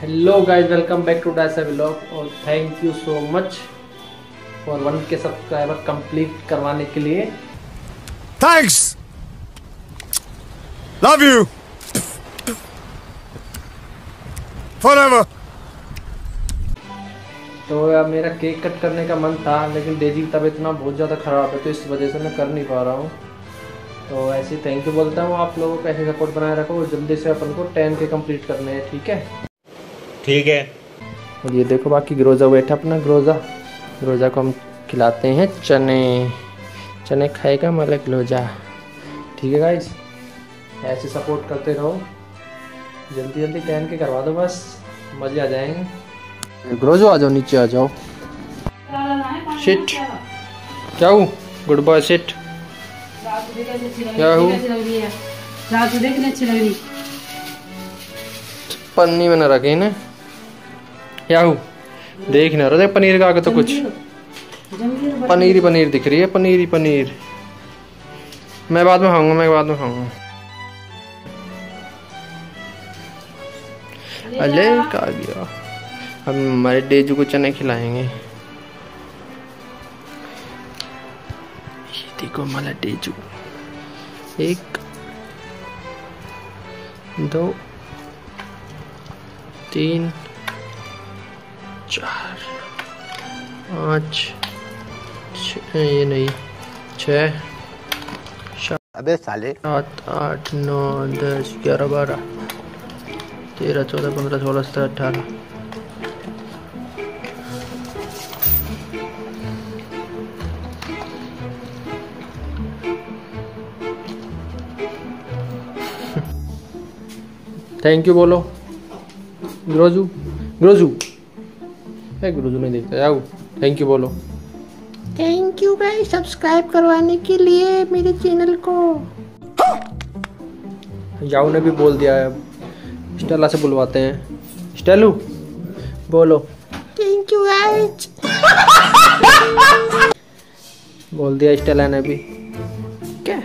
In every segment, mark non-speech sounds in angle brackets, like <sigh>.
Hello guys welcome back to डायसा vlog और thank you so much for one K subscriber complete करवाने के लिए Thanks. Love you. Forever. तो यार मेरा केक कट करने का मन था लेकिन डेजी की तबीयत ना बहुत ज़्यादा ख़राब है तो इस वजह से मैं कर नहीं पा रहा हूँ तो ऐसे थैंक यू बोलता हूँ आप लोगों को ऐसे सपोर्ट बनाए रखो और जल्दी से अपन को टेन के कंप्लीट करने हैं ठीक है ठीक है। और ये देखो बाकी ग्रोजा बैठा अपना ग्रोजा। ग्रोजा को हम खिलाते हैं चने। चने खाएगा मतलब ग्रोजा ठीक है गाइस ऐसे सपोर्ट करते रहो। जल्दी जल्दी टेन के करवा दो बस। मज़े आ जाएँगे। ग्रोजो आ जाओ नीचे आ जाओ। शिट क्या हूँ गुड बाय शिट क्या हूँ रात देखने अच्छी पन्नी में न रखे ना? क्या हूँ? देख ना रहे पनीर का आगे तो कुछ। पनीर ही पनीर दिख रही है पनीर ही पनीर। मैं बाद में खाऊँगा मैं बाद में खाऊँगा। अले का गया अब हमारे डेजू को चने खिलाएँगे। देखो हमारा डेजू। एक दो तीन चार पाँच छ ये नहीं छः अबे साले। सात आठ नौ दस ग्यारह बारह तेरह चौदह पंद्रह सोलह सत्रह अठारह। <laughs> थैंक यू बोलो। ग्रोजू ग्रोजू। है ग्रोजू नहीं देखता जाओ थैंक यू बोलो। थैंक यू गाइस सब्सक्राइब करवाने के लिए मेरे चैनल को। याऊ ने भी बोल दिया है। स्टेला से बुलवाते हैं। स्टेलू बोलो। थैंक यू गाइस बोल दिया स्टेला ने भी। क्या?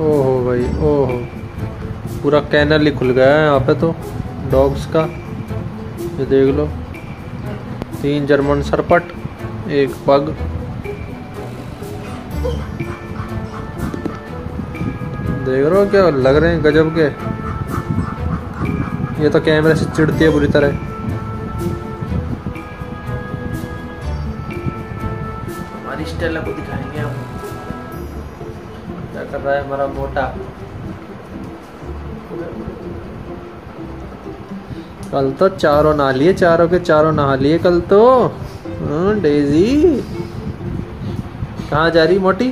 ओहो भाई ओहो। पूरा कैनल ही खुल गया है यहाँ पे तो डॉग्स का। ये देख लो। तीन जर्मन सरपट, एक पग देख रहे हो क्या लग रहे हैं गजब के? ये तो कैमरे से चिढ़ती है बुरी तरह। हमारी स्टेला को दिखाएँगे हम। क्या कर रहा है हमारा मोटा? कल तो चारों नहा लिए चारों के चारों नहा लिए कल तो। हाँ, डेजी। कहाँ जा रही मोटी?